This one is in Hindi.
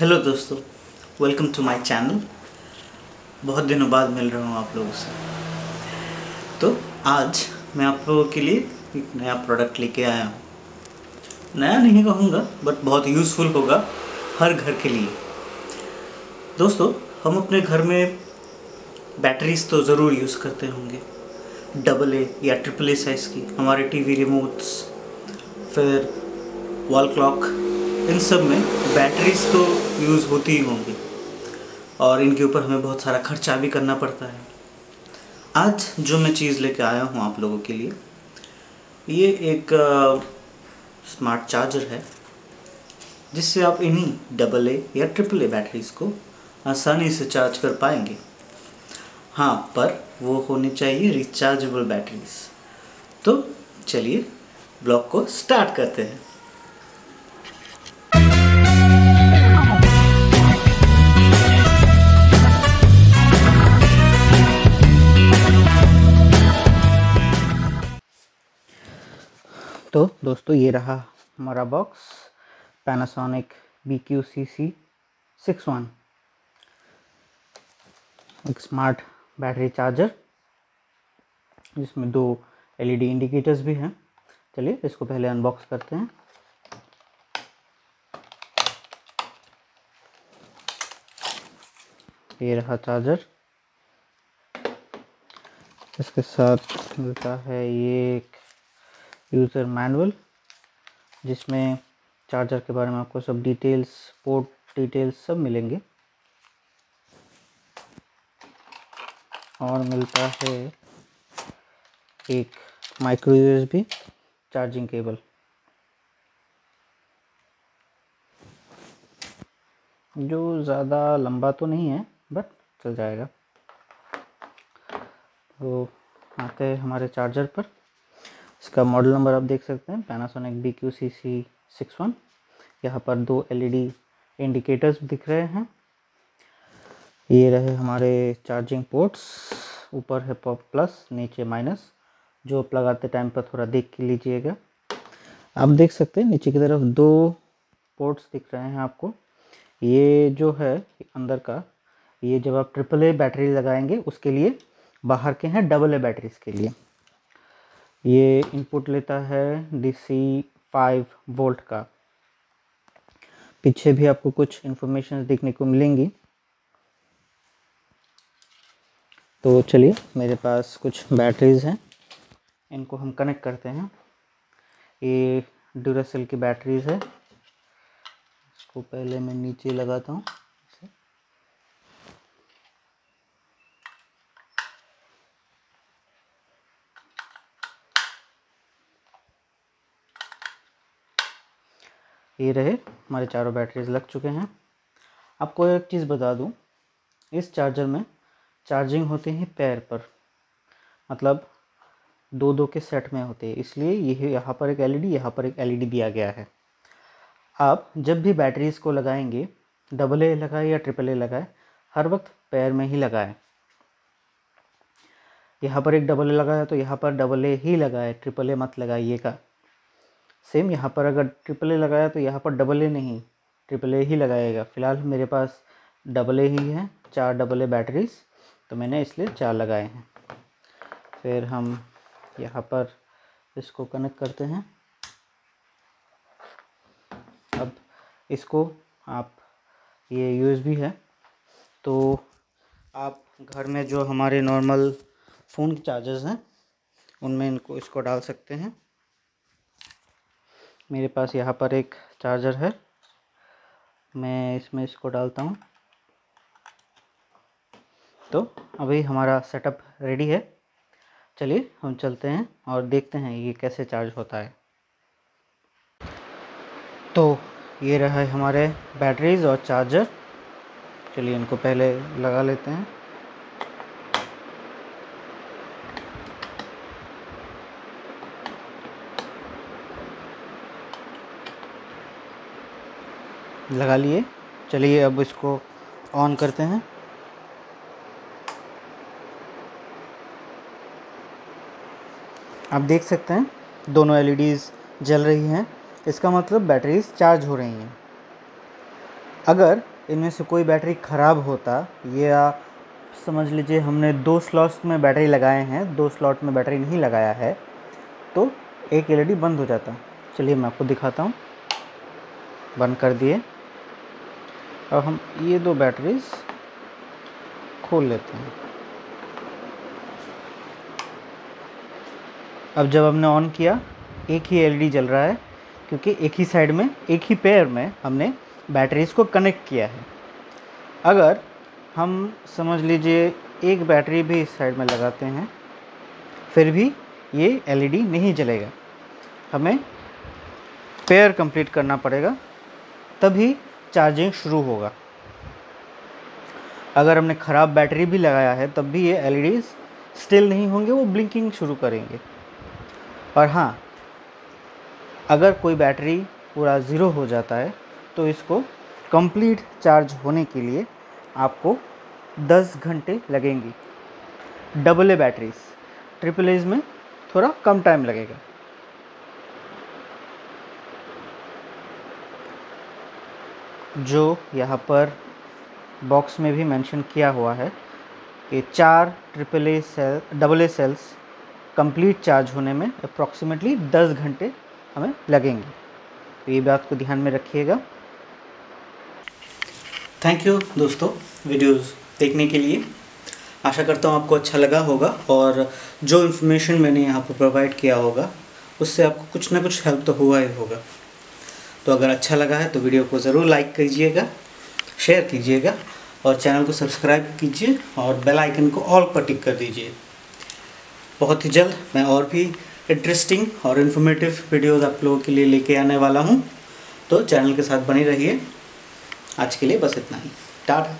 हेलो दोस्तों वेलकम टू माय चैनल बहुत दिनों बाद मिल रहा हूँ आप लोगों से। तो आज मैं आप लोगों के लिए एक नया प्रोडक्ट लेके आया हूँ। नया नहीं कहूँगा बट बहुत यूज़फुल होगा हर घर के लिए। दोस्तों, हम अपने घर में बैटरीज तो ज़रूर यूज़ करते होंगे। डबल ए या ट्रिपल ए साइज़ की। हमारे टीवी रिमोट्स फिर वॉल क्लॉक इन सब में बैटरीज तो यूज़ होती ही होंगी। और इनके ऊपर हमें बहुत सारा खर्चा भी करना पड़ता है। आज जो मैं चीज़ लेके आया हूँ आप लोगों के लिए, ये एक स्मार्ट चार्जर है, जिससे आप इन्हीं डबल ए या ट्रिपल ए बैटरीज को आसानी से चार्ज कर पाएँगे। हाँ पर वो होनी चाहिए रिचार्जेबल बैटरीज तो चलिए ब्लॉग को स्टार्ट करते हैं। तो दोस्तों, ये रहा हमारा box Panasonic B Q C C six one एक स्मार्ट बैटरी चार्जर जिसमें दो एलईडी इंडिकेटर्स भी हैं। चलिए, इसको पहले अनबॉक्स करते हैं। ये रहा चार्जर इसके साथ मिलता है ये एक यूज़र मैनुअल, जिसमें चार्जर के बारे में आपको सब डिटेल्स, पोर्ट डिटेल्स सब मिलेंगे। और मिलता है एक माइक्रो यूएसबी चार्जिंग केबल। जो ज़्यादा लंबा तो नहीं है, बट चल जाएगा। तो आते हैं हमारे चार्जर पर। इसका मॉडल नंबर आप देख सकते हैं Panasonic B Q C C six one यहाँ पर दो एलईडी इंडिकेटर्स दिख रहे हैं। ये रहे हमारे चार्जिंग पोर्ट्स ऊपर है पॉप प्लस नीचे माइनस जो आप लगाते टाइम पर थोड़ा देख लीजिएगा। आप देख सकते हैं, नीचे की तरफ़ दो पोर्ट्स दिख रहे हैं आपको। ये जो है अंदर का, ये जब आप ट्रिपल ए बैटरी लगाएँगे, उसके लिए बाहर के हैं डबल ए बैटरीज के लिए। ये इनपुट लेता है डीसी फाइव वोल्ट का। पीछे भी आपको कुछ इन्फॉर्मेशन देखने को मिलेंगी। तो चलिए, मेरे पास कुछ बैटरीज़ हैं। इनको हम कनेक्ट करते हैं। ये ड्यूरासेल की बैटरीज़ है। इसको पहले मैं नीचे लगाता हूँ। ये रहे, हमारे चारों बैटरीज लग चुके हैं। आपको एक चीज़ बता दूँ, इस चार्जर में चार्जिंग होती है पैर पर। मतलब दो दो के सेट में होते हैं, इसलिए ये यहाँ पर एक एलईडी यहाँ पर एक एलईडी दिया गया है। आप जब भी बैटरीज को लगाएँगे डबल ए लगाए या ट्रिपल ए लगाए, हर वक्त पैर में ही लगाएँ। यहाँ पर एक डबल ए लगाया तो यहाँ पर डबल ए ही लगाए ट्रिपल ए मत लगाइएगा। सेम यहाँ पर अगर ट्रिपल ए लगाया तो यहाँ पर डबल ए नहीं ट्रिपल ए ही लगाएगा। फ़िलहाल मेरे पास डबल ए ही है, चार डबल ए बैटरीज तो मैंने इसलिए चार लगाए हैं। फिर हम यहाँ पर इसको कनेक्ट करते हैं। अब इसको आप, ये यूएसबी है तो आप घर में जो हमारे नॉर्मल फ़ोन के चार्जर्स हैं, उनमें इनको, इसको डाल सकते हैं। मेरे पास यहाँ पर एक चार्जर है। मैं इसमें इसको डालता हूँ। तो अभी हमारा सेटअप रेडी है। चलिए हम चलते हैं और देखते हैं ये कैसे चार्ज होता है। तो ये रहा हमारे बैटरीज और चार्जर चलिए इनको पहले लगा लेते हैं। लगा लिए। चलिए अब इसको ऑन करते हैं। आप देख सकते हैं, दोनों एलईडीज़ जल रही हैं। इसका मतलब बैटरीज चार्ज हो रही हैं। अगर इनमें से कोई बैटरी ख़राब होता, या समझ लीजिए हमने दो स्लॉट्स में बैटरी लगाए हैं, दो स्लॉट में बैटरी नहीं लगाया है तो एक एलईडी बंद हो जाता। चलिए मैं आपको दिखाता हूँ। बंद कर दिए। अब हम ये दो बैटरीज खोल लेते हैं। अब जब हमने ऑन किया, एक ही एलईडी जल रहा है, क्योंकि एक ही साइड में, एक ही पेयर में हमने बैटरीज़ को कनेक्ट किया है। अगर हम समझ लीजिए एक बैटरी भी इस साइड में लगाते हैं, फिर भी ये एलईडी नहीं जलेगा। हमें पेयर कंप्लीट करना पड़ेगा, तभी चार्जिंग शुरू होगा। अगर हमने ख़राब बैटरी भी लगाया है, तब भी ये एलईडीज स्टिल नहीं होंगे, वो ब्लिंकिंग शुरू करेंगे। और हाँ अगर कोई बैटरी पूरा ज़ीरो हो जाता है तो इसको कंप्लीट चार्ज होने के लिए आपको 10 घंटे लगेंगी। Double A batteries triple A's में थोड़ा कम टाइम लगेगा। जो यहाँ पर बॉक्स में भी मेंशन किया हुआ है कि चार triple A cell double A cells complete charge होने में अप्रॉक्सीमेटली 10 घंटे हमें लगेंगे। तो ये बात को ध्यान में रखिएगा। थैंक यू दोस्तों वीडियोस देखने के लिए। आशा करता हूँ आपको अच्छा लगा होगा और जो इन्फॉर्मेशन मैंने यहाँ पर प्रोवाइड किया होगा, उससे आपको कुछ ना कुछ हेल्प तो हुआ ही होगा। तो अगर अच्छा लगा है तो वीडियो को ज़रूर लाइक कीजिएगा, शेयर कीजिएगा और चैनल को सब्सक्राइब कीजिए और बेल आइकन को ऑल पर टिक कर दीजिए। बहुत ही जल्द मैं और भी इंटरेस्टिंग और इन्फॉर्मेटिव वीडियोज़ आप लोगों के लिए लेके आने वाला हूँ। तो चैनल के साथ बने रहिए। आज के लिए बस इतना ही। टाटा।